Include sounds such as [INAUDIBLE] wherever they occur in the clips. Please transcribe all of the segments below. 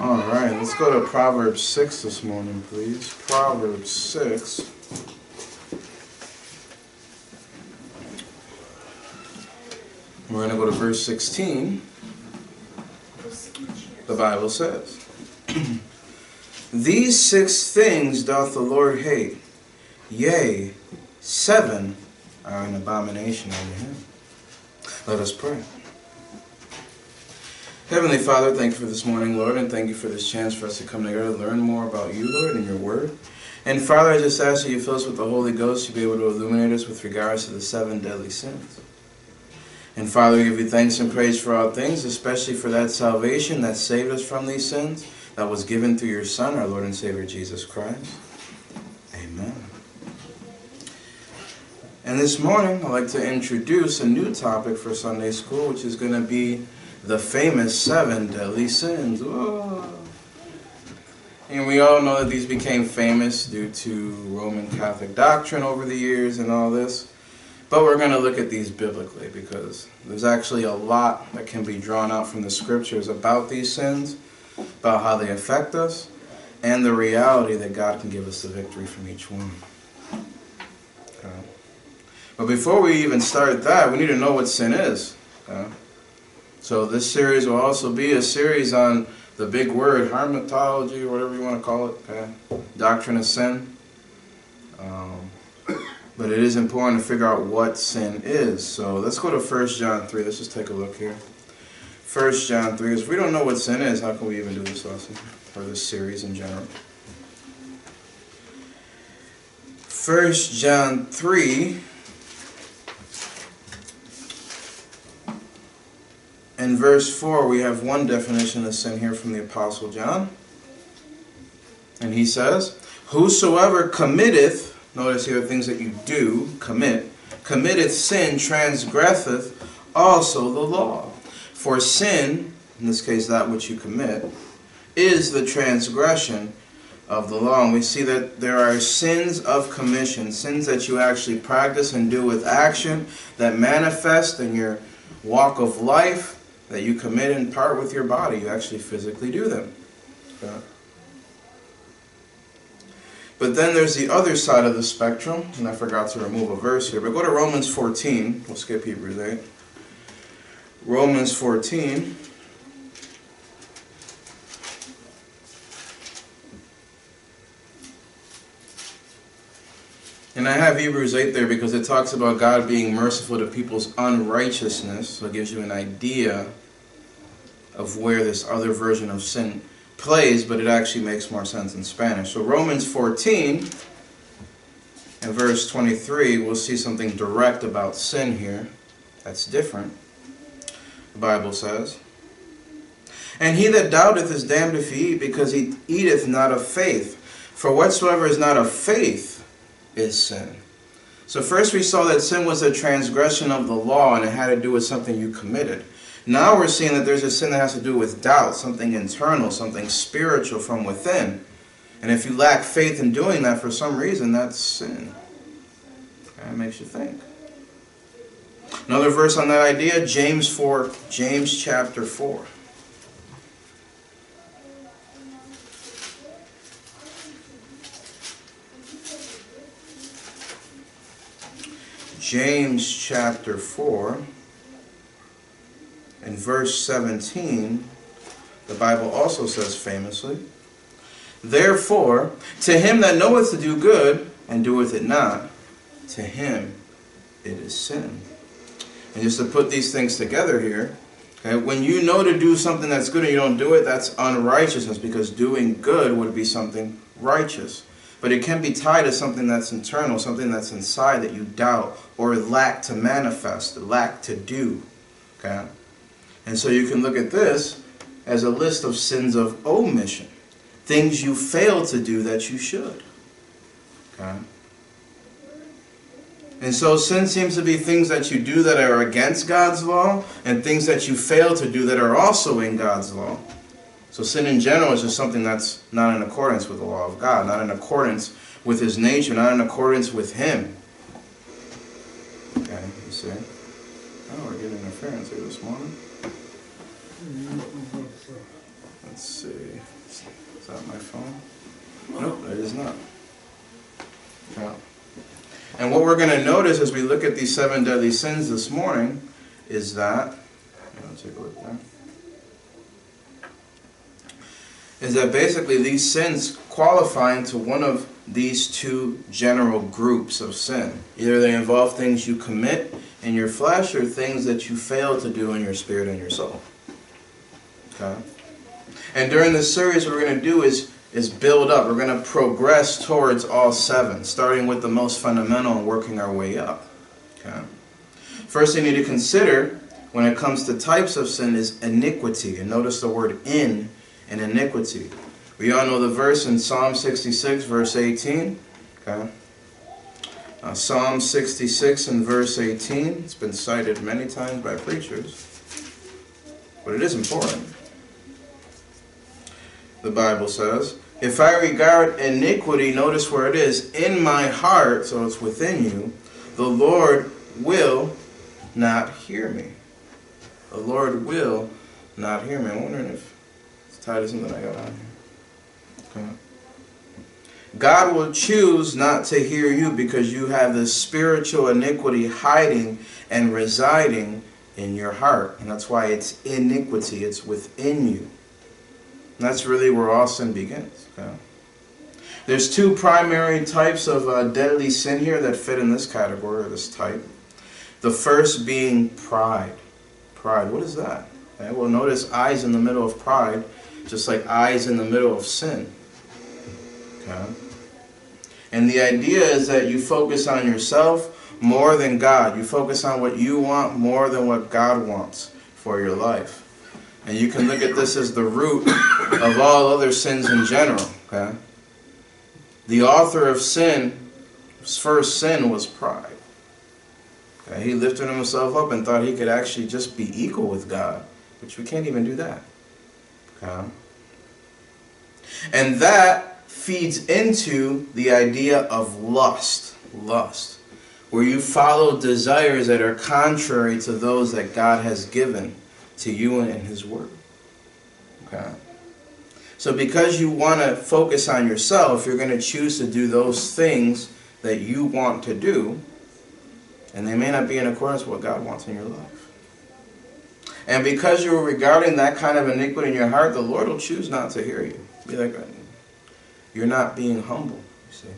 All right, let's go to Proverbs 6 this morning, please. Proverbs 6. We're going to go to verse 16. The Bible says, [CLEARS THROAT] These six things doth the Lord hate, yea, seven are an abomination unto him. Let us pray. Heavenly Father, thank you for this morning, Lord, and thank you for this chance for us to come together to learn more about you, Lord, and your word. And Father, I just ask that you fill us with the Holy Ghost to be able to illuminate us with regards to the seven deadly sins. And Father, we give you thanks and praise for all things, especially for that salvation that saved us from these sins, that was given through your Son, our Lord and Savior Jesus Christ. Amen. And this morning, I'd like to introduce a new topic for Sunday school, which is going to be the famous seven deadly sins. Whoa. And we all know that these became famous due to Roman Catholic doctrine over the years and all this. But we're going to look at these biblically because there's actually a lot that can be drawn out from the scriptures about these sins, about how they affect us, and the reality that God can give us the victory from each one. Okay. But before we even start that, we need to know what sin is. Okay. So this series will also be a series on the big word, harmatology, or whatever you want to call it, okay? doctrine of sin. Um, but it is important to figure out what sin is. So let's go to 1 John 3. Let's just take a look here. 1 John 3. If we don't know what sin is, how can we even do this lesson? Or this series in general? 1 John 3. In verse 4, we have one definition of sin here from the Apostle John. And he says, Whosoever committeth, notice here things that you do, commit, committeth sin, transgresseth also the law. For sin, in this case that which you commit, is the transgression of the law. And we see that there are sins of commission, sins that you actually practice and do with action that manifest in your walk of life that you commit in part with your body. You actually physically do them. Okay. But then there's the other side of the spectrum, and I forgot to remove a verse here, but go to Romans 14. We'll skip Hebrews 8. Romans 14. And I have Hebrews 8 there because it talks about God being merciful to people's unrighteousness. So it gives you an idea of where this other version of sin plays, but it actually makes more sense in Spanish. So Romans 14 and verse 23, we'll see something direct about sin here that's different. The Bible says, And he that doubteth is damned if he eat, because he eateth not of faith. For whatsoever is not of faith is sin. So first we saw that sin was a transgression of the law, and it had to do with something you committed. Now we're seeing that there's a sin that has to do with doubt, something internal, something spiritual from within. And if you lack faith in doing that for some reason, that's sin. That makes you think. Another verse on that idea, James 4, James chapter 4. James chapter 4 and verse 17, the Bible also says famously, Therefore, to him that knoweth to do good, and doeth it not, to him it is sin. And just to put these things together here, okay, when you know to do something that's good and you don't do it, that's unrighteousness, because doing good would be something righteous. But it can be tied to something that's internal, something that's inside that you doubt or lack to manifest, lack to do. Okay? And so you can look at this as a list of sins of omission. Things you fail to do that you should. Okay? And so sin seems to be things that you do that are against God's law and things that you fail to do that are also in God's law. So sin in general is just something that's not in accordance with the law of God, not in accordance with his nature, not in accordance with him. Okay, you see? Oh, we're getting interference here this morning. Let's see. Is that my phone? Nope, it is not. No. And what we're going to notice as we look at these seven deadly sins this morning is that, take a look there, is that basically these sins qualify into one of these two general groups of sin. Either they involve things you commit in your flesh or things that you fail to do in your spirit and your soul. Okay? And during this series, what we're going to do is, is build up. We're going to progress towards all seven, starting with the most fundamental and working our way up. Okay? First thing you need to consider when it comes to types of sin is iniquity. And notice the word in and iniquity. We all know the verse in Psalm 66, verse 18. Okay? Uh, Psalm 66 and verse 18. It's been cited many times by preachers, but it is important. The Bible says, If I regard iniquity, notice where it is, in my heart, so it's within you, the Lord will not hear me. The Lord will not hear me. I'm wondering if something I got. Okay. God will choose not to hear you because you have this spiritual iniquity hiding and residing in your heart. And that's why it's iniquity, it's within you. And that's really where all sin begins. Okay? There's two primary types of uh, deadly sin here that fit in this category, or this type. The first being pride. Pride, what is that? Okay? Well, notice eyes in the middle of pride, just like eyes in the middle of sin. Okay? And the idea is that you focus on yourself more than God. You focus on what you want more than what God wants for your life. And you can look at this as the root of all other sins in general. Okay? The author of sin, his first sin was pride. Okay? He lifted himself up and thought he could actually just be equal with God, which we can't even do that. Okay? And that feeds into the idea of lust. Lust. Where you follow desires that are contrary to those that God has given to you in His Word. Okay? So because you want to focus on yourself, you're going to choose to do those things that you want to do, and they may not be in accordance with what God wants in your life. And because you're regarding that kind of iniquity in your heart, the Lord will choose not to hear you. Be like, you're not being humble, you see.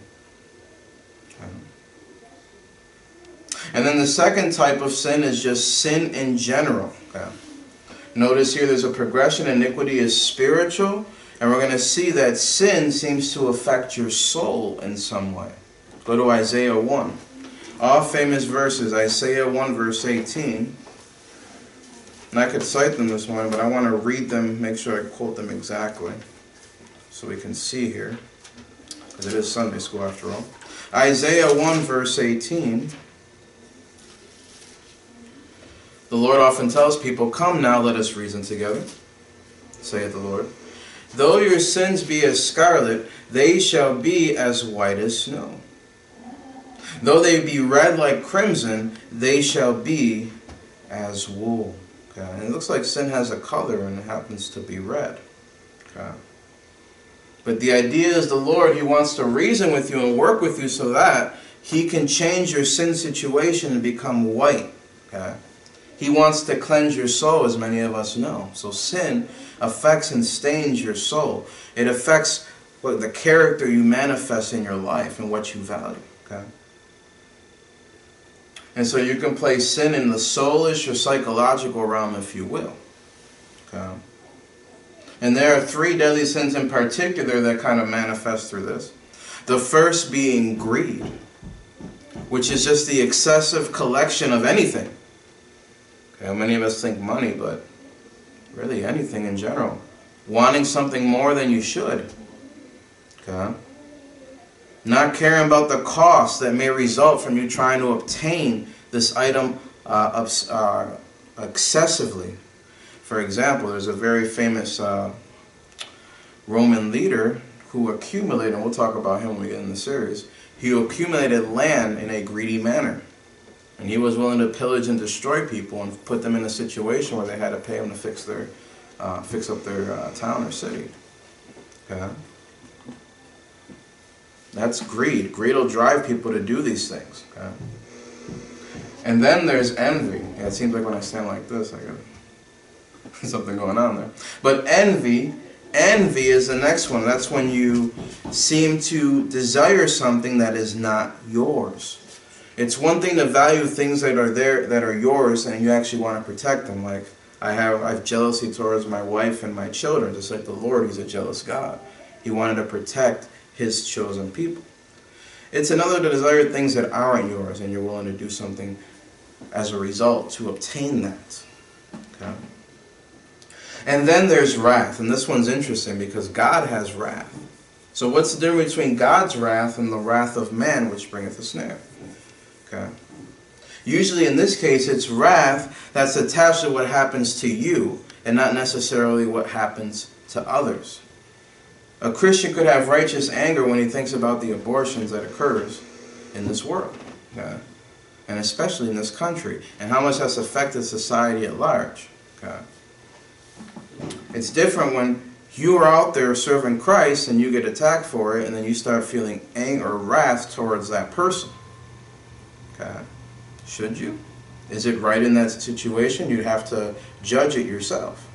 And then the second type of sin is just sin in general. Okay? Notice here there's a progression. Iniquity is spiritual. And we're going to see that sin seems to affect your soul in some way. Go to Isaiah 1. All famous verses, Isaiah 1 verse 18. And I could cite them this morning, but I want to read them, make sure I quote them exactly. So we can see here. Because it is Sunday school after all. Isaiah 1 verse 18. The Lord often tells people, Come now, let us reason together, saith the Lord. Though your sins be as scarlet, they shall be as white as snow. Though they be red like crimson, they shall be as wool. Okay? And it looks like sin has a color and it happens to be red. Okay? But the idea is the Lord, He wants to reason with you and work with you so that He can change your sin situation and become white. Okay? He wants to cleanse your soul, as many of us know. So sin affects and stains your soul. It affects what the character you manifest in your life and what you value. Okay? And so you can place sin in the soulish or psychological realm, if you will. Okay? And there are three deadly sins in particular that kind of manifest through this. The first being greed, which is just the excessive collection of anything. Okay, many of us think money, but really anything in general. Wanting something more than you should. Okay? Not caring about the cost that may result from you trying to obtain this item uh, uh, excessively. For example, there's a very famous uh, Roman leader who accumulated, and we'll talk about him when we get in the series, he accumulated land in a greedy manner. And he was willing to pillage and destroy people and put them in a situation where they had to pay him to fix their uh, fix up their uh, town or city. Okay? That's greed. Greed will drive people to do these things. Okay? And then there's envy. Yeah, it seems like when I stand like this, I got [LAUGHS] something going on there. But envy, envy is the next one. That's when you seem to desire something that is not yours. It's one thing to value things that are there that are yours and you actually want to protect them. Like I have I have jealousy towards my wife and my children, just like the Lord, He's a jealous God. He wanted to protect his chosen people. It's another to desire things that aren't yours and you're willing to do something as a result to obtain that. Okay? And then there's wrath, and this one's interesting because God has wrath. So what's the difference between God's wrath and the wrath of man which bringeth a snare? Okay. Usually in this case it's wrath that's attached to what happens to you and not necessarily what happens to others. A Christian could have righteous anger when he thinks about the abortions that occurs in this world, okay? and especially in this country, and how much that's affected society at large. Okay? It's different when you are out there serving Christ and you get attacked for it, and then you start feeling anger or wrath towards that person. Okay? Should you? Is it right in that situation? You'd have to judge it yourself.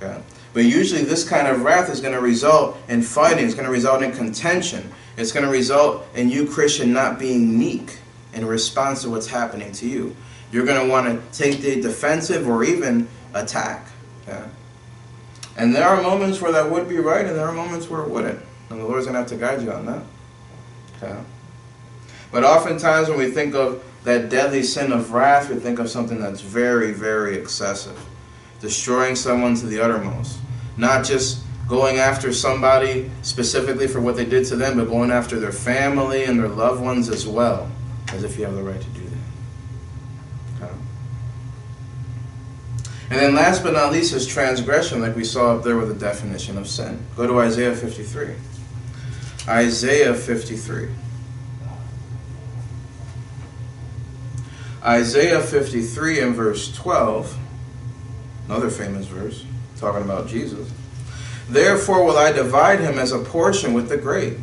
Okay? But usually this kind of wrath is going to result in fighting. It's going to result in contention. It's going to result in you, Christian, not being meek in response to what's happening to you. You're going to want to take the defensive or even attack. Okay? And there are moments where that would be right, and there are moments where it wouldn't. And the Lord's going to have to guide you on that. Okay? But oftentimes when we think of that deadly sin of wrath, we think of something that's very, very excessive. Destroying someone to the uttermost. Not just going after somebody specifically for what they did to them, but going after their family and their loved ones as well, as if you have the right to do that. Okay. And then last but not least is transgression, like we saw up there with the definition of sin. Go to Isaiah 53. Isaiah 53. Isaiah 53 and verse 12, another famous verse talking about Jesus. Therefore will I divide him as a portion with the great,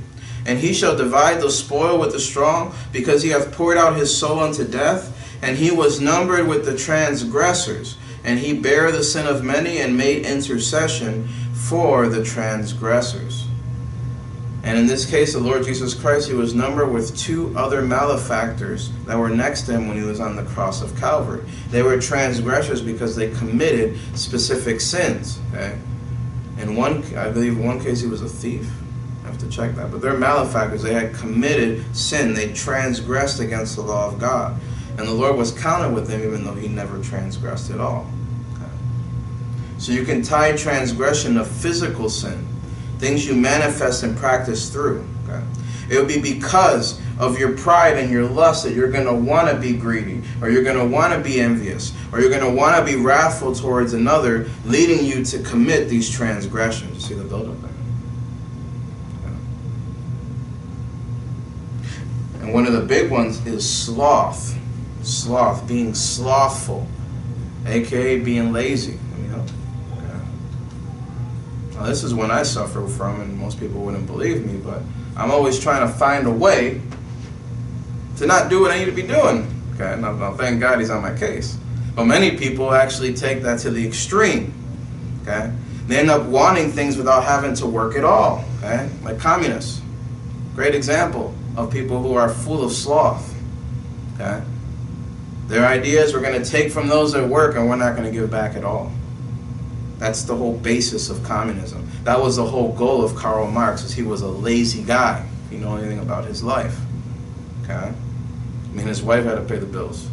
and he shall divide the spoil with the strong, because he hath poured out his soul unto death, and he was numbered with the transgressors, and he bare the sin of many and made intercession for the transgressors. And in this case, the Lord Jesus Christ, he was numbered with two other malefactors that were next to him when he was on the cross of Calvary. They were transgressors because they committed specific sins. Okay? In one, I believe in one case he was a thief. I have to check that. But they're malefactors. They had committed sin. They transgressed against the law of God. And the Lord was counted with him even though he never transgressed at all. So you can tie transgression to physical sin things you manifest and practice through. It will be because of your pride and your lust that you're going to want to be greedy, or you're going to want to be envious, or you're going to want to be wrathful towards another, leading you to commit these transgressions. You see the buildup there? And one of the big ones is sloth. Sloth, being slothful, aka being lazy. You know, Now, this is one I suffer from, and most people wouldn't believe me, but I'm always trying to find a way to not do what I need to be doing. Okay, now, now thank God he's on my case. But many people actually take that to the extreme. Okay, they end up wanting things without having to work at all. Okay, like communists. Great example of people who are full of sloth. Okay, their ideas we're going to take from those that work, and we're not going to give back at all. That's the whole basis of communism. That was the whole goal of Karl Marx, is he was a lazy guy, if you know anything about his life. Okay? I mean, his wife had to pay the bills.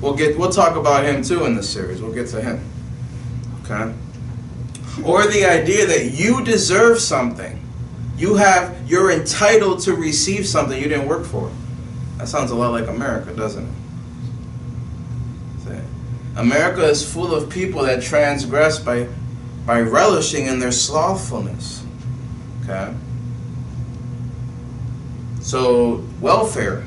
We'll get, we'll talk about him too in this series. We'll get to him. Okay? Or the idea that you deserve something. You have, you're entitled to receive something you didn't work for. That sounds a lot like America, doesn't it? America is full of people that transgress by, by relishing in their slothfulness. Okay? So, welfare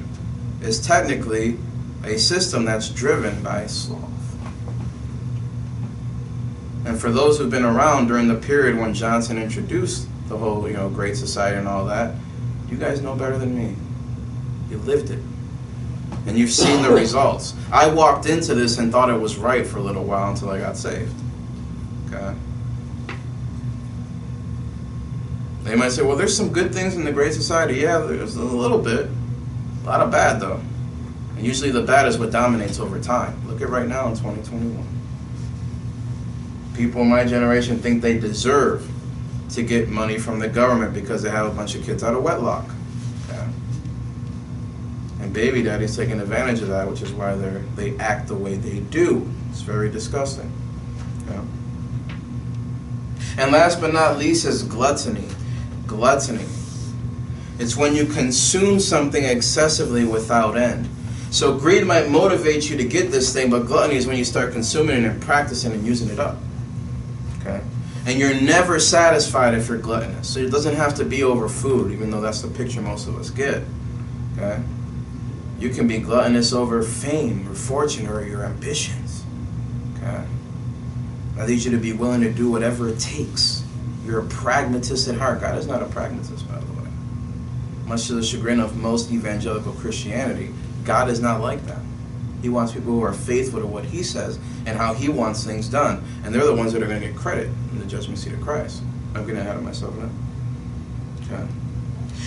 is technically a system that's driven by sloth. And for those who've been around during the period when Johnson introduced the whole, you know, Great Society and all that, you guys know better than me. You lived it. And you've seen the results. I walked into this and thought it was right for a little while until I got saved. Okay? They might say, well, there's some good things in the Great Society. Yeah, there's a little bit. A lot of bad, though. And usually the bad is what dominates over time. Look at right now in 2021. People in my generation think they deserve to get money from the government because they have a bunch of kids out of wedlock. Baby daddy's taking advantage of that, which is why they they act the way they do. It's very disgusting. Yeah. And last but not least is gluttony. Gluttony. It's when you consume something excessively without end. So greed might motivate you to get this thing, but gluttony is when you start consuming it and practicing and using it up. Okay? And you're never satisfied if you're gluttonous. So it doesn't have to be over food, even though that's the picture most of us get. Okay? You can be gluttonous over fame or fortune or your ambitions. Okay? I need you to be willing to do whatever it takes. You're a pragmatist at heart. God is not a pragmatist, by the way. Much to the chagrin of most evangelical Christianity, God is not like that. He wants people who are faithful to what He says and how He wants things done. And they're the ones that are going to get credit in the judgment seat of Christ. I'm getting ahead of myself now. Okay.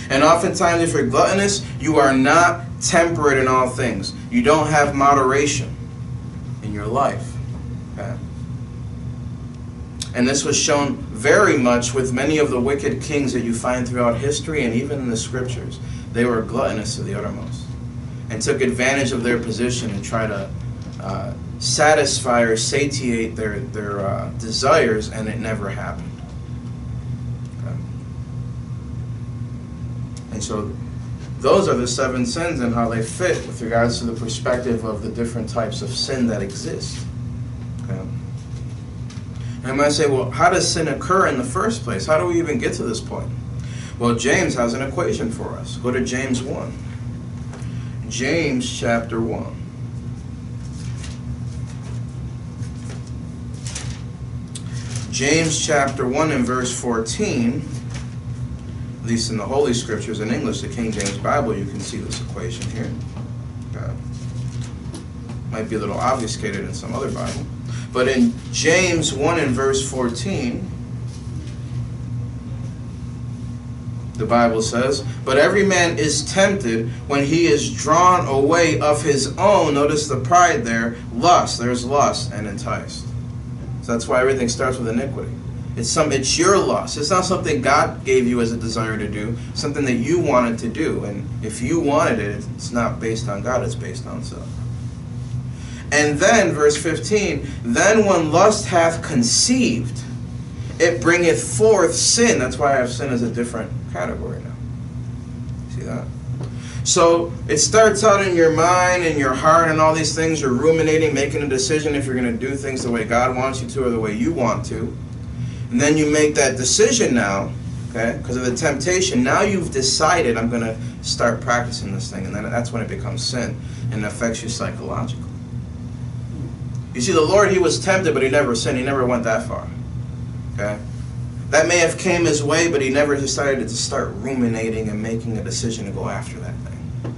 And oftentimes, if you're gluttonous, you are not temperate in all things. You don't have moderation in your life. Okay. And this was shown very much with many of the wicked kings that you find throughout history and even in the scriptures. They were gluttonous to the uttermost and took advantage of their position and try to uh, satisfy or satiate their, their uh, desires, and it never happened. And so those are the seven sins and how they fit with regards to the perspective of the different types of sin that exist. Okay. And I might say, well, how does sin occur in the first place? How do we even get to this point? Well, James has an equation for us. Go to James 1. James chapter 1. James chapter 1 and verse 14, at least in the Holy Scriptures in English, the King James Bible, you can see this equation here. Okay. Might be a little obfuscated in some other Bible. But in James 1 and verse 14, the Bible says, but every man is tempted when he is drawn away of his own, notice the pride there, lust, there's lust, and enticed. So that's why everything starts with iniquity. It's some it's your lust. It's not something God gave you as a desire to do, something that you wanted to do. And if you wanted it, it's not based on God, it's based on self. And then, verse 15, then when lust hath conceived, it bringeth forth sin. That's why I have sin as a different category now. See that? So it starts out in your mind and your heart and all these things. You're ruminating, making a decision if you're going to do things the way God wants you to or the way you want to. And then you make that decision now, okay, because of the temptation. Now you've decided I'm going to start practicing this thing. And then that's when it becomes sin and affects you psychologically. You see, the Lord, he was tempted, but he never sinned. He never went that far. Okay? That may have came his way, but he never decided to start ruminating and making a decision to go after that thing.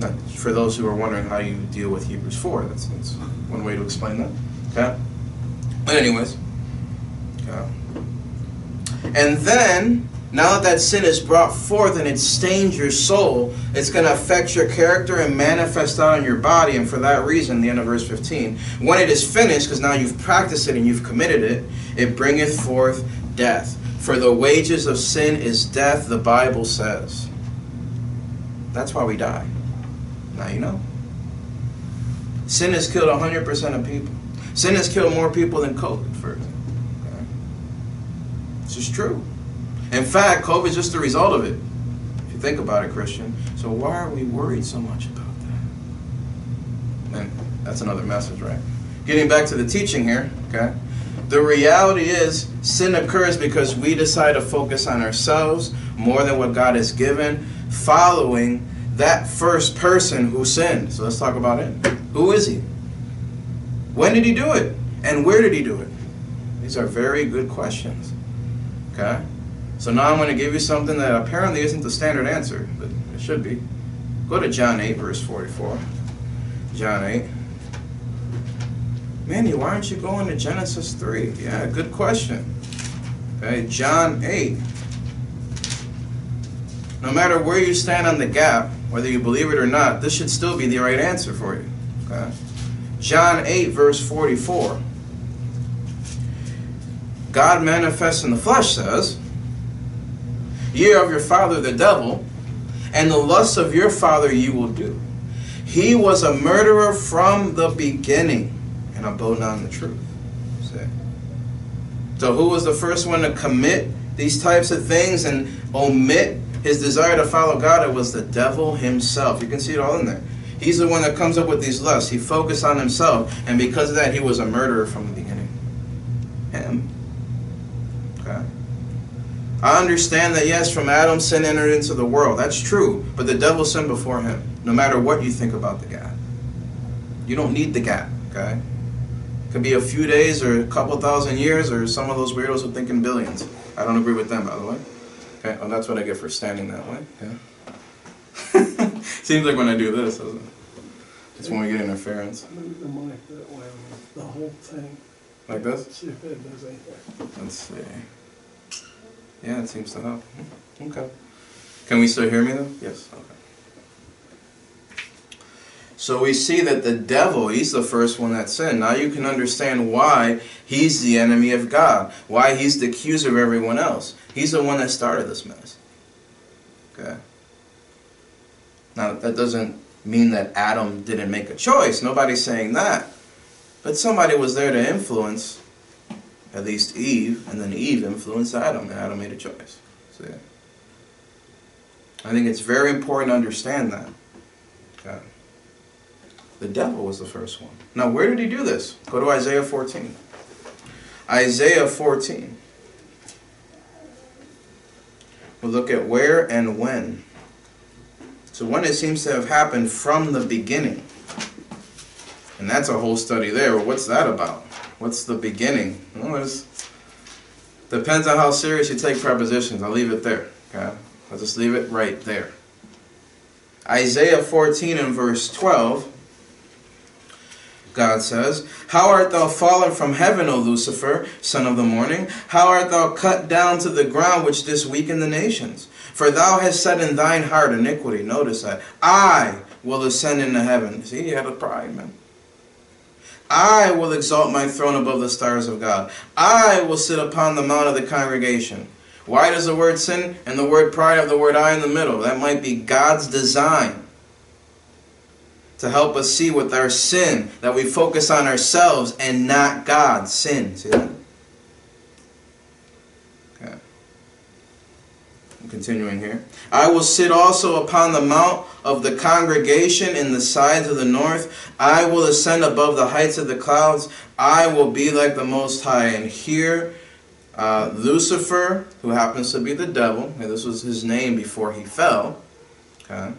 Now, for those who are wondering how you deal with Hebrews 4, that's, that's one way to explain that. Okay? But anyways. Okay. And then, now that that sin is brought forth and it stains your soul, it's going to affect your character and manifest out on your body. And for that reason, the end of verse 15, when it is finished, because now you've practiced it and you've committed it, it bringeth forth death. For the wages of sin is death, the Bible says. That's why we die. Now you know. Sin has killed 100% of people. Sin has killed more people than COVID, for example. Is true. In fact, COVID is just the result of it. If you think about it, Christian. So why are we worried so much about that? And that's another message, right? Getting back to the teaching here, okay? The reality is, sin occurs because we decide to focus on ourselves more than what God has given, following that first person who sinned. So let's talk about it. Who is he? When did he do it? And where did he do it? These are very good questions. Okay? So now I'm going to give you something that apparently isn't the standard answer, but it should be. Go to John 8, verse 44. John 8. Manny, why aren't you going to Genesis 3? Yeah, good question. Okay, John 8. No matter where you stand on the gap, whether you believe it or not, this should still be the right answer for you. Okay? John 8, verse 44. God manifests in the flesh says, Ye of your father the devil, and the lusts of your father you will do. He was a murderer from the beginning, and abode not in the truth. See? So who was the first one to commit these types of things and omit his desire to follow God? It was the devil himself. You can see it all in there. He's the one that comes up with these lusts. He focused on himself, and because of that, he was a murderer from the beginning. Him. Okay. I understand that yes, from Adam sin entered into the world. That's true. But the devil sinned before him, no matter what you think about the gap. You don't need the gap, okay? It could be a few days or a couple thousand years or some of those weirdos who think in billions. I don't agree with them, by the way. Okay, well, that's what I get for standing that way. Yeah. [LAUGHS] Seems like when I do this, doesn't it? It's when we get interference. Move the mic that way, the whole thing, Like this? see if it does anything. Let's see. Yeah, it seems to help. Okay. Can we still hear me though? Yes. Okay. So we see that the devil, he's the first one that sinned. Now you can understand why he's the enemy of God, why he's the accuser of everyone else. He's the one that started this mess. Okay. Now that doesn't mean that Adam didn't make a choice. Nobody's saying that. But somebody was there to influence at least Eve, and then Eve influenced Adam, and Adam made a choice. See? I think it's very important to understand that. Okay. The devil was the first one. Now, where did he do this? Go to Isaiah 14. Isaiah 14. We'll look at where and when. So when it seems to have happened from the beginning. And that's a whole study there. What's that about? What's the beginning? Well, depends on how serious you take prepositions. I'll leave it there. Okay? I'll just leave it right there. Isaiah 14 and verse 12. God says, How art thou fallen from heaven, O Lucifer, son of the morning? How art thou cut down to the ground, which didst weaken the nations? For thou hast said in thine heart iniquity. Notice that. I will ascend into heaven. See, he had a pride, man. I will exalt my throne above the stars of God. I will sit upon the mount of the congregation. Why does the word sin and the word pride have the word I in the middle? That might be God's design to help us see with our sin that we focus on ourselves and not God. Sin. See that? Okay. I'm continuing here. I will sit also upon the mount of the congregation in the sides of the north. I will ascend above the heights of the clouds. I will be like the Most High. And here, uh, Lucifer, who happens to be the devil, this was his name before he fell, okay,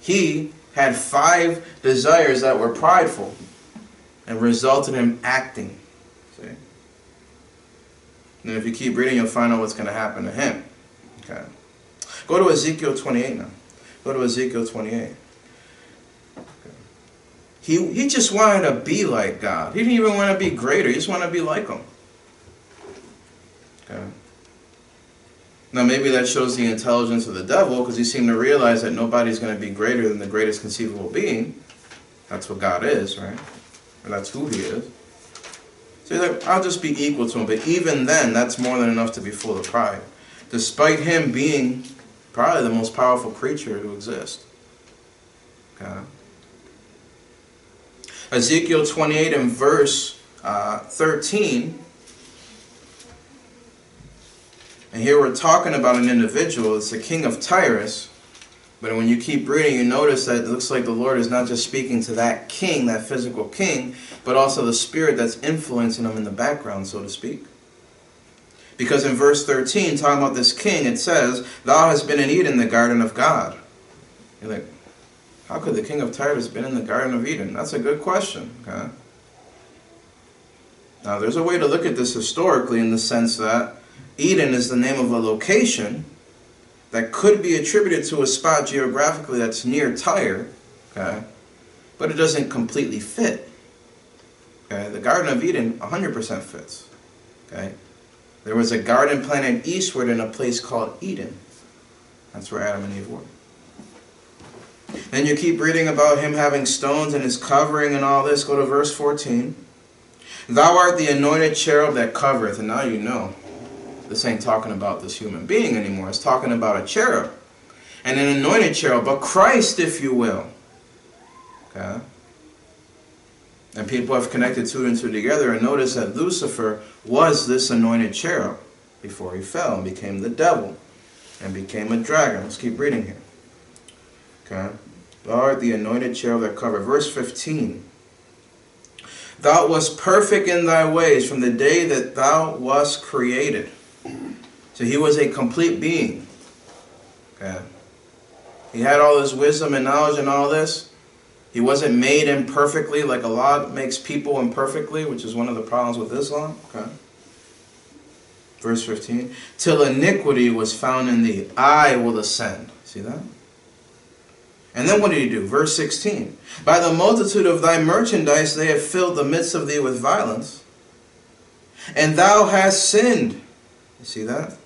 he had five desires that were prideful and resulted in acting. See? And if you keep reading, you'll find out what's going to happen to him. Okay. Go to Ezekiel 28 now. Go to Ezekiel 28. Okay. He, he just wanted to be like God. He didn't even want to be greater. He just wanted to be like him. Okay. Now maybe that shows the intelligence of the devil because he seemed to realize that nobody's going to be greater than the greatest conceivable being. That's what God is, right? Or that's who he is. So he's like, I'll just be equal to him. But even then, that's more than enough to be full of pride. Despite him being probably the most powerful creature to exist. Okay. Ezekiel 28 and verse uh, 13 And here we're talking about an individual. It's the king of Tyrus. But when you keep reading, you notice that it looks like the Lord is not just speaking to that king, that physical king, but also the spirit that's influencing him in the background, so to speak. Because in verse 13, talking about this king, it says, Thou hast been in Eden, the garden of God. You're like, how could the king of Tyre have been in the garden of Eden? That's a good question. Okay? Now, there's a way to look at this historically in the sense that Eden is the name of a location that could be attributed to a spot geographically that's near Tyre, okay? But it doesn't completely fit. Okay? The Garden of Eden 100% fits. Okay? There was a garden planted eastward in a place called Eden. That's where Adam and Eve were. Then you keep reading about him having stones and his covering and all this. Go to verse 14. Thou art the anointed cherub that covereth. And now you know. This ain't talking about this human being anymore. It's talking about a cherub. And an anointed cherub. But Christ, if you will. Okay? And people have connected two and two together and notice that Lucifer was this anointed cherub before he fell and became the devil and became a dragon. Let's keep reading here. Okay. Art the anointed cherub that covered. Verse 15. Thou wast perfect in thy ways from the day that thou wast created. So he was a complete being. Okay. He had all his wisdom and knowledge and all this. He wasn't made imperfectly like Allah makes people imperfectly, which is one of the problems with Islam. Okay. Verse 15. Till iniquity was found in thee, I will ascend. See that? And then what did he do? Verse 16. By the multitude of thy merchandise they have filled the midst of thee with violence. And thou hast sinned. You see that?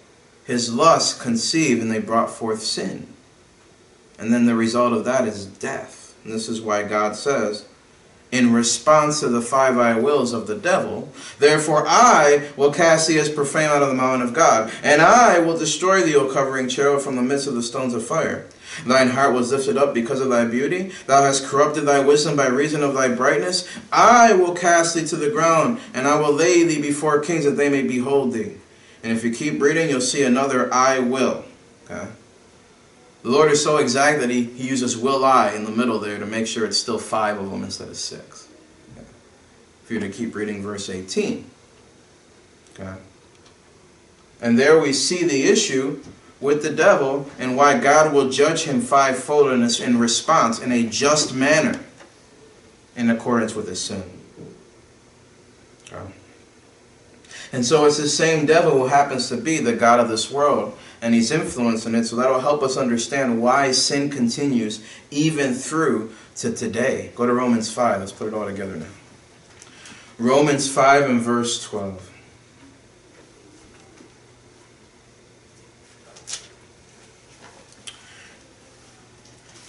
His lust conceived and they brought forth sin. And then the result of that is death. And this is why God says, in response to the five I wills of the devil, Therefore I will cast thee as profane out of the mountain of God, and I will destroy thee, O covering cherub, from the midst of the stones of fire. Thine heart was lifted up because of thy beauty. Thou hast corrupted thy wisdom by reason of thy brightness. I will cast thee to the ground, and I will lay thee before kings that they may behold thee. And if you keep reading, you'll see another I will. Okay? The Lord is so exact that he, he uses will I in the middle there to make sure it's still five of them instead of six. Okay. For you to keep reading verse 18. Okay. And there we see the issue with the devil and why God will judge him fivefold in, in response in a just manner in accordance with his sin. Okay. And so it's the same devil who happens to be the God of this world and he's influencing it. So that'll help us understand why sin continues even through to today. Go to Romans 5. Let's put it all together now. Romans 5 and verse 12.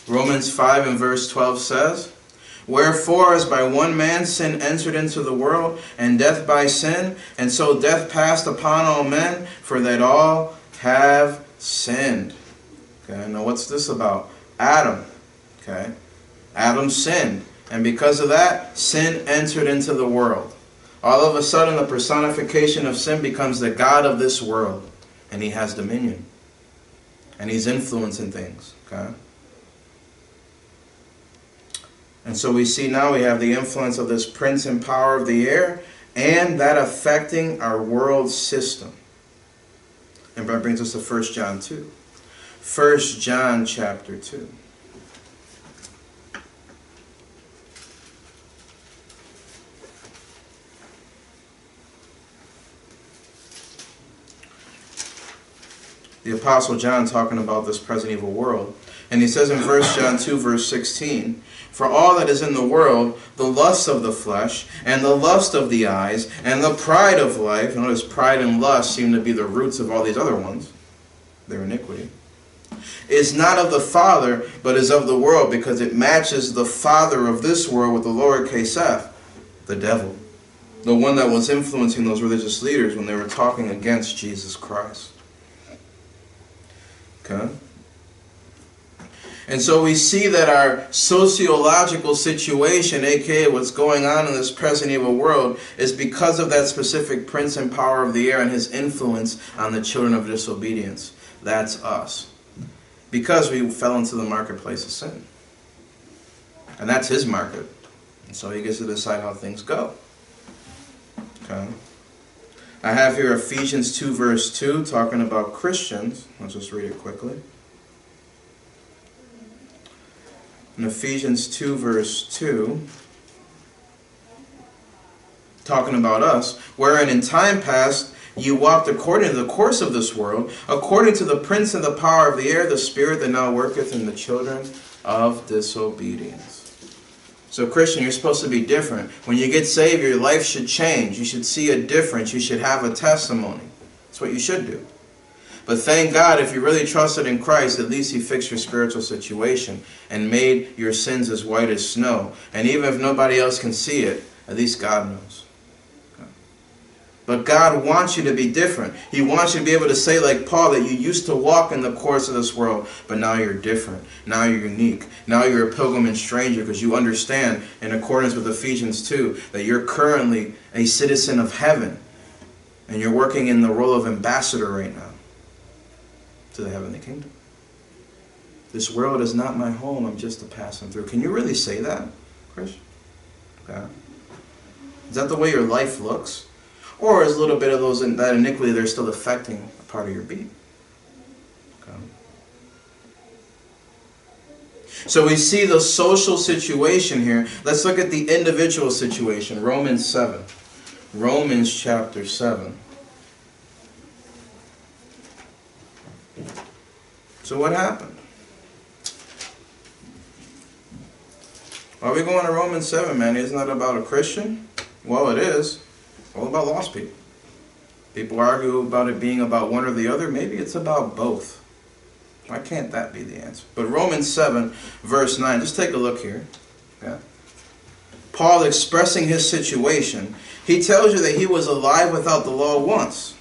Romans 5 and verse 12 says, Wherefore, as by one man sin entered into the world, and death by sin, and so death passed upon all men, for that all have sinned. Okay, now what's this about? Adam. Okay, Adam sinned, and because of that, sin entered into the world. All of a sudden, the personification of sin becomes the God of this world, and he has dominion, and he's influencing things. Okay. And so we see now we have the influence of this prince and power of the air, and that affecting our world system. And that brings us to 1 John 2. 1 John chapter 2. The Apostle John talking about this present evil world. And he says in 1 John 2, verse 16, For all that is in the world, the lust of the flesh, and the lust of the eyes, and the pride of life, notice pride and lust seem to be the roots of all these other ones, their iniquity, is not of the Father, but is of the world, because it matches the father of this world with the lowercase f, the devil. The one that was influencing those religious leaders when they were talking against Jesus Christ. Okay? And so we see that our sociological situation, aka what's going on in this present evil world, is because of that specific prince and power of the air and his influence on the children of disobedience. That's us. Because we fell into the marketplace of sin. And that's his market. And so he gets to decide how things go. Okay. I have here Ephesians 2 verse 2 talking about Christians. Let's just read it quickly. In Ephesians 2 verse 2 talking about us, wherein in time past you walked according to the course of this world, according to the prince and the power of the air, the spirit that now worketh in the children of disobedience. So, Christian, you're supposed to be different. When you get saved, your life should change. You should see a difference. You should have a testimony. That's what you should do. But thank God, if you really trusted in Christ, at least He fixed your spiritual situation and made your sins as white as snow. And even if nobody else can see it, at least God knows. But God wants you to be different. He wants you to be able to say, like Paul, that you used to walk in the course of this world, but now you're different. Now you're unique. Now you're a pilgrim and stranger because you understand, in accordance with Ephesians 2, that you're currently a citizen of heaven. And you're working in the role of ambassador right now to the heavenly kingdom. This world is not my home. I'm just a passing through. Can you really say that, Chris? Okay. Is that the way your life looks? Or is a little bit of those that iniquity they're still affecting a part of your being? Okay. So we see the social situation here. Let's look at the individual situation. Romans 7. Romans chapter 7. So what happened? Are we going to Romans 7, man? Isn't that about a Christian? Well, it is. All about lost people. People argue about it being about one or the other. Maybe it's about both. Why can't that be the answer? But Romans 7, verse 9, just take a look here. Yeah. Paul expressing his situation, he tells you that he was alive without the law once.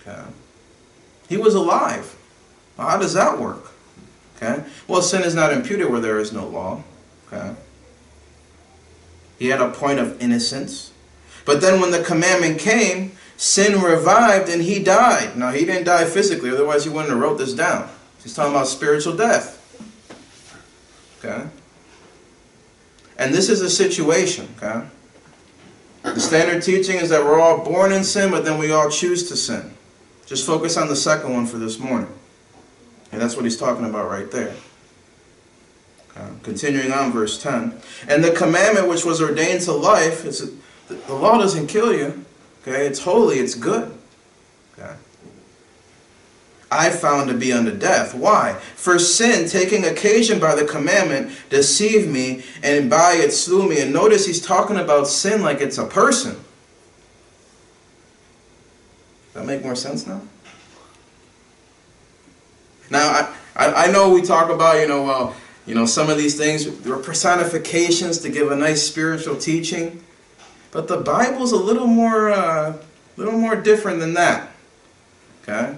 Okay. He was alive. How does that work? Okay. Well, sin is not imputed where there is no law. Okay. He had a point of innocence. But then when the commandment came, sin revived and he died. Now, he didn't die physically, otherwise he wouldn't have wrote this down. He's talking about spiritual death. Okay? And this is a situation, okay? The standard teaching is that we're all born in sin, but then we all choose to sin. Just focus on the second one for this morning. And that's what he's talking about right there. Okay. Continuing on, verse 10. And the commandment which was ordained to life is the law doesn't kill you. Okay, it's holy, it's good. Okay. I found to be unto death. Why? For sin, taking occasion by the commandment, deceived me, and by it slew me. And notice he's talking about sin like it's a person. Does that make more sense now? Now, I, I, know we talk about, you know, well, you know, some of these things, are personifications to give a nice spiritual teaching. But the Bible's a little more, uh, little more different than that. Okay?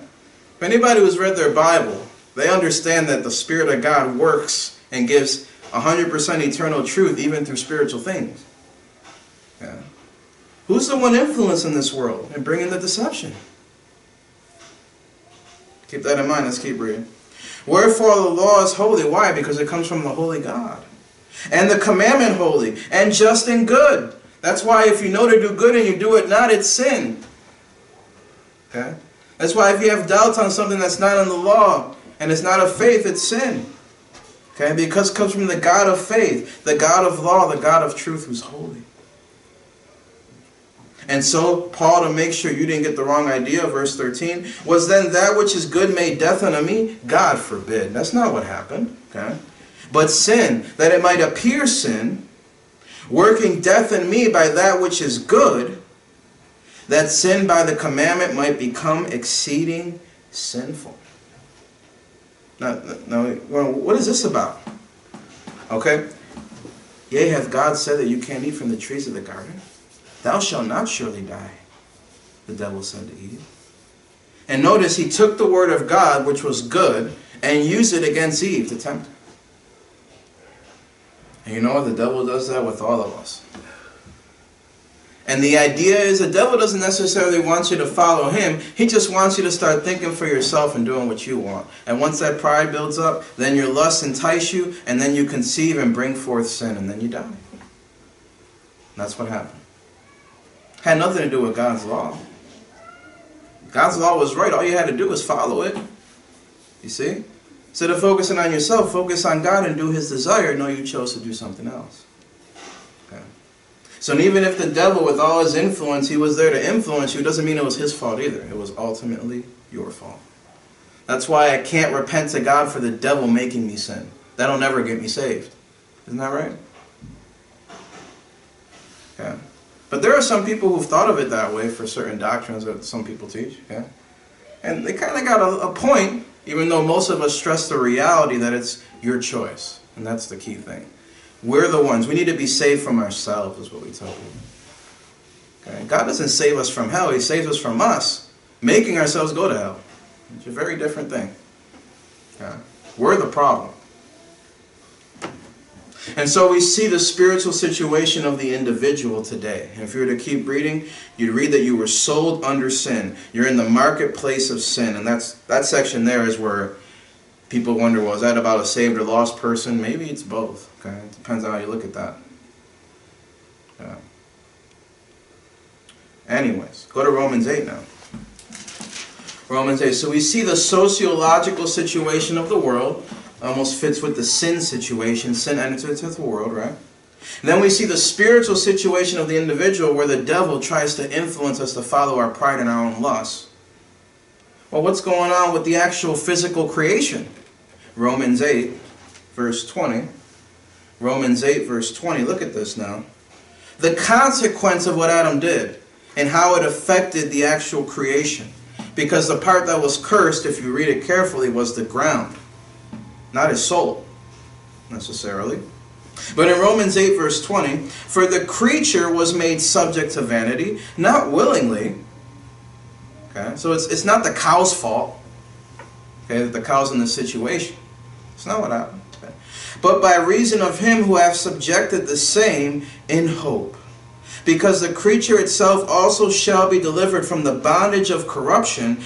If anybody who's read their Bible, they understand that the Spirit of God works and gives 100% eternal truth even through spiritual things. Yeah. Who's the one influencing this world and bringing the deception? Keep that in mind. Let's keep reading. Wherefore the law is holy. Why? Because it comes from the holy God. And the commandment holy and just and good. That's why if you know to do good and you do it not, it's sin. Okay? That's why if you have doubts on something that's not in the law and it's not of faith, it's sin. Okay? Because it comes from the God of faith, the God of law, the God of truth who's holy. And so, Paul, to make sure you didn't get the wrong idea, verse 13, was then that which is good made death unto me? God forbid. That's not what happened. Okay? But sin, that it might appear sin, working death in me by that which is good, that sin by the commandment might become exceeding sinful. Now, now what is this about? Okay? Yea, hath God said that you can't eat from the trees of the garden? Thou shalt not surely die, the devil said to Eve. And notice he took the word of God, which was good, and used it against Eve to tempt her. And you know what? The devil does that with all of us. And the idea is the devil doesn't necessarily want you to follow him. He just wants you to start thinking for yourself and doing what you want. And once that pride builds up, then your lust entice you, and then you conceive and bring forth sin, and then you die. That's what happened. Had nothing to do with God's law. God's law was right. All you had to do was follow it. You see? Instead of focusing on yourself, focus on God and do His desire. No, you chose to do something else. Okay. So even if the devil, with all his influence, he was there to influence you, doesn't mean it was his fault either. It was ultimately your fault. That's why I can't repent to God for the devil making me sin. That'll never get me saved. Isn't that right? Yeah. But there are some people who've thought of it that way for certain doctrines that some people teach. Yeah. And they kind of got a, a point, even though most of us stress the reality that it's your choice. And that's the key thing. We're the ones. We need to be saved from ourselves, is what we tell people. Okay? God doesn't save us from hell, He saves us from us, making ourselves go to hell. It's a very different thing. We're the problem. And so we see the spiritual situation of the individual today. And if you were to keep reading, you'd read that you were sold under sin. You're in the marketplace of sin. And that's that section there is where people wonder, well, is that about a saved or lost person? Maybe it's both. Okay, it depends on how you look at that. Yeah. Anyways, go to Romans 8 now. Romans 8. So we see the sociological situation of the world almost fits with the sin situation. Sin entered into the world, right? And then we see the spiritual situation of the individual where the devil tries to influence us to follow our pride and our own lusts. Well, what's going on with the actual physical creation? Romans 8, verse 20. Romans 8, verse 20. Look at this now. The consequence of what Adam did and how it affected the actual creation. Because the part that was cursed, if you read it carefully, was the ground not his soul, necessarily. But in Romans 8, verse 20, for the creature was made subject to vanity, not willingly. Okay, so it's, it's not the cow's fault. Okay, the cow's in this situation. It's not what happened. Okay. But by reason of him who hath subjected the same in hope because the creature itself also shall be delivered from the bondage of corruption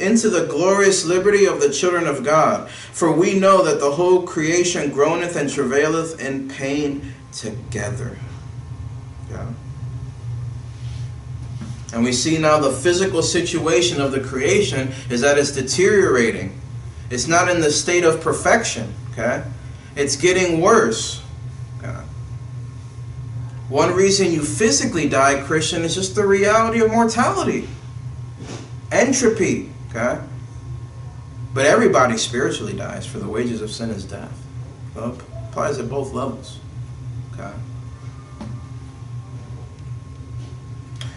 into the glorious liberty of the children of God. For we know that the whole creation groaneth and travaileth in pain together. Yeah. And we see now the physical situation of the creation is that it's deteriorating. It's not in the state of perfection. Okay? It's getting worse. One reason you physically die, Christian, is just the reality of mortality. Entropy, okay? But everybody spiritually dies, for the wages of sin is death. Well, applies at both levels. Okay?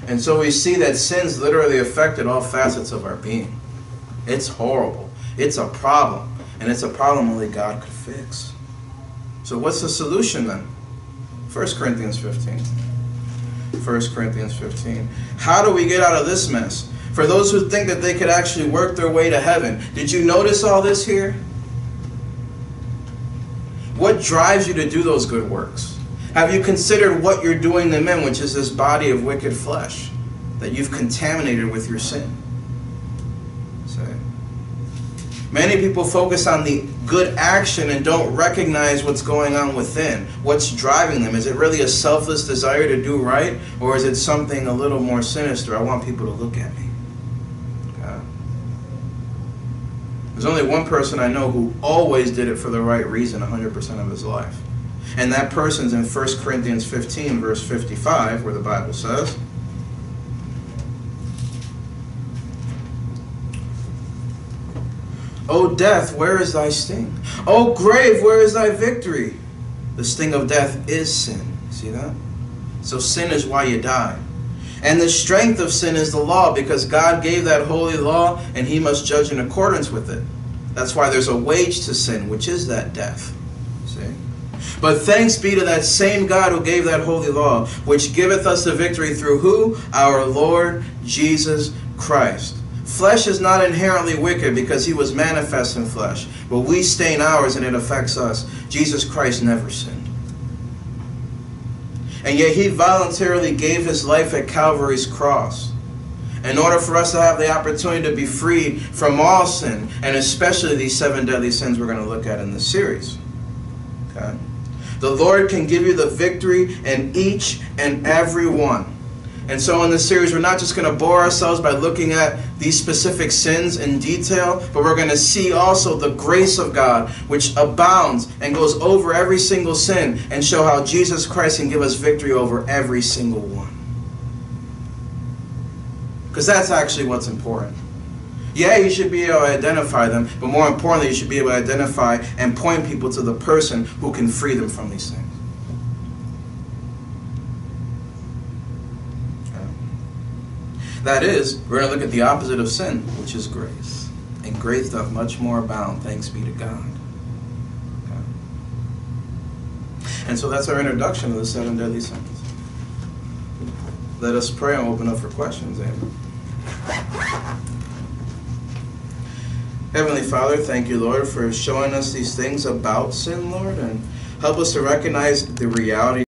And so we see that sin's literally affected all facets of our being. It's horrible. It's a problem. And it's a problem only God could fix. So what's the solution then? 1 Corinthians 15. 1 Corinthians 15. How do we get out of this mess? For those who think that they could actually work their way to heaven, did you notice all this here? What drives you to do those good works? Have you considered what you're doing them in, which is this body of wicked flesh that you've contaminated with your sin? Many people focus on the good action and don't recognize what's going on within. What's driving them? Is it really a selfless desire to do right? Or is it something a little more sinister? I want people to look at me. There's only one person I know who always did it for the right reason 100% of his life. And that person's in 1 Corinthians 15, verse 55, where the Bible says, O death, where is thy sting? O grave, where is thy victory? The sting of death is sin. See that? So sin is why you die. And the strength of sin is the law because God gave that holy law and he must judge in accordance with it. That's why there's a wage to sin, which is that death. See? But thanks be to that same God who gave that holy law, which giveth us the victory through who? Our Lord Jesus Christ. Flesh is not inherently wicked because he was manifest in flesh. But we stain ours and it affects us. Jesus Christ never sinned. And yet he voluntarily gave his life at Calvary's cross in order for us to have the opportunity to be freed from all sin, and especially these seven deadly sins we're going to look at in this series. Okay? The Lord can give you the victory in each and every one. And so, in this series, we're not just going to bore ourselves by looking at these specific sins in detail, but we're going to see also the grace of God, which abounds and goes over every single sin, and show how Jesus Christ can give us victory over every single one. Because that's actually what's important. Yeah, you should be able to identify them, but more importantly, you should be able to identify and point people to the person who can free them from these things. That is, we're going to look at the opposite of sin, which is grace. And grace doth much more abound, thanks be to God. Okay. And so that's our introduction to the seven deadly sins. Let us pray and open up for questions. Amen. Heavenly Father, thank you, Lord, for showing us these things about sin, Lord, and help us to recognize the reality.